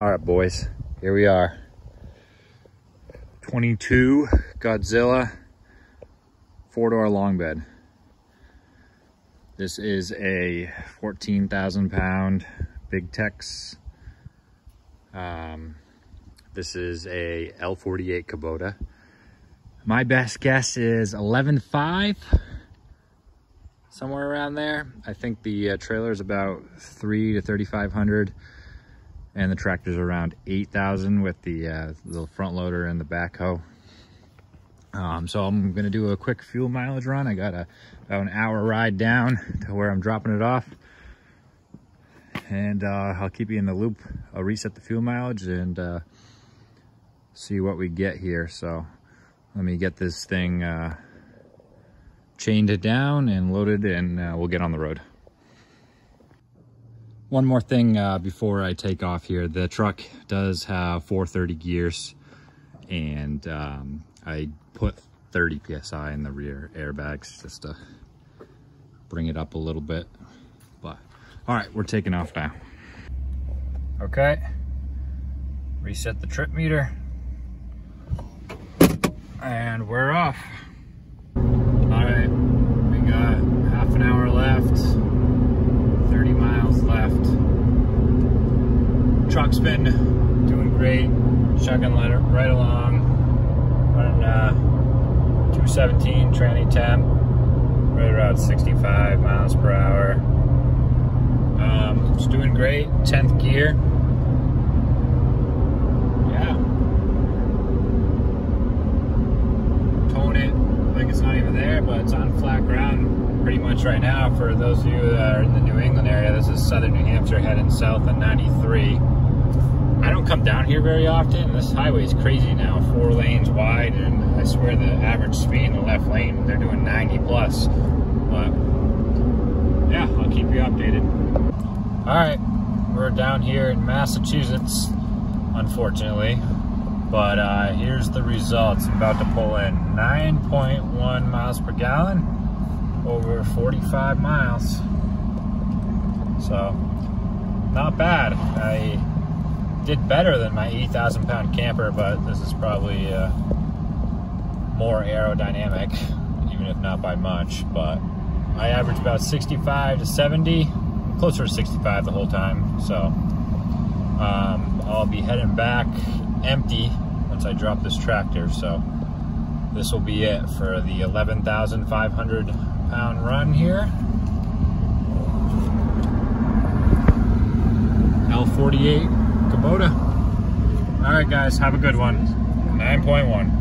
All right, boys, here we are. 22 Godzilla four door long bed. This is a 14,000 pound Big Tex. Um, this is a L48 Kubota. My best guess is 11.5, somewhere around there. I think the uh, trailer is about three to 3,500 and the tractor's around 8,000 with the uh, little front loader and the backhoe. Um, so I'm gonna do a quick fuel mileage run. I got a, about an hour ride down to where I'm dropping it off. And uh, I'll keep you in the loop. I'll reset the fuel mileage and uh, see what we get here. So let me get this thing uh, chained down and loaded and uh, we'll get on the road. One more thing uh, before I take off here. The truck does have 430 gears and um, I put 30 PSI in the rear airbags just to bring it up a little bit. But all right, we're taking off now. Okay, reset the trip meter and we're off. All right, we got half an hour left left. Truck's been doing great, chugging right along, running uh, 217 tranny temp, right around 65 miles per hour. Um, it's doing great, 10th gear. Yeah. Towing it like it's not even there, but it's on flat ground pretty much right now for those of you that are in the New England area. This is southern New Hampshire heading south on 93. I don't come down here very often. This highway is crazy now, four lanes wide, and I swear the average speed in the left lane, they're doing 90 plus. But yeah, I'll keep you updated. All right, we're down here in Massachusetts, unfortunately. But uh, here's the results. I'm about to pull in 9.1 miles per gallon over 45 miles. So, not bad. I did better than my 8,000 pound camper, but this is probably uh, more aerodynamic, even if not by much. But I averaged about 65 to 70, closer to 65 the whole time. So, um, I'll be heading back empty once I drop this tractor. So, this will be it for the 11,500 pound run here. L48 Kubota. All right, guys, have a good one. 9.1.